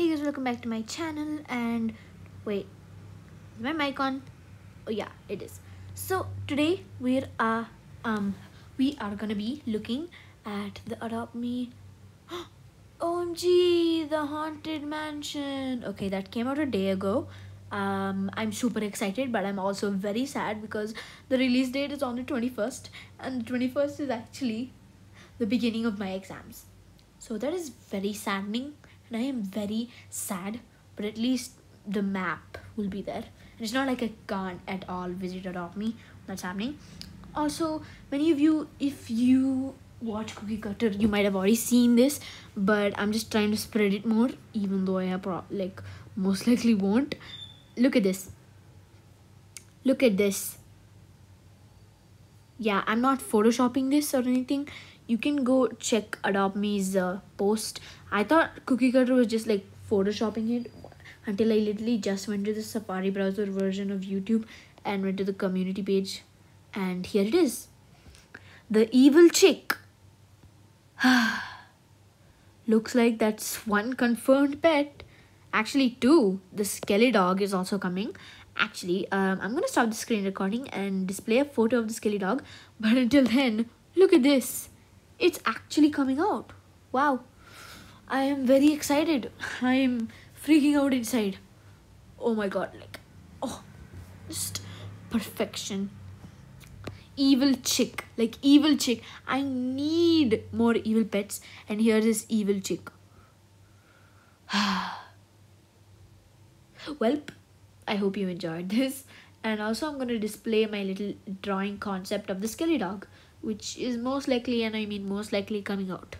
back to my channel and wait is my mic on? Oh yeah it is. So today we are um we are gonna be looking at the adopt me omg the haunted mansion. Okay that came out a day ago. Um i'm super excited but i'm also very sad because the release date is on the 21st and the 21st is actually the beginning of my exams. So that is very saddening and I am very sad, but at least the map will be there. And it's not like I can't at all visit Adopt Me. That's happening. Also, many of you, if you watch Cookie Cutter, you might have already seen this, but I'm just trying to spread it more, even though I have like most likely won't. Look at this. Look at this. Yeah, I'm not photoshopping this or anything you can go check adopt me's uh, post. I thought cookie cutter was just like photoshopping it until i literally just went to the safari browser version of youtube and went to the community page and here it is. The evil chick. Looks like that's one confirmed pet. Actually two. The skelly dog is also coming. Actually um, i'm gonna stop the screen recording and display a photo of the skelly dog but until then look at this it's actually coming out. Wow. I am very excited. I am freaking out inside. Oh my god, like, oh, just perfection. Evil chick, like evil chick. I need more evil pets, and here is evil chick. well, I hope you enjoyed this, and also I'm gonna display my little drawing concept of the skelly dog which is most likely and I mean most likely coming out.